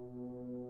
you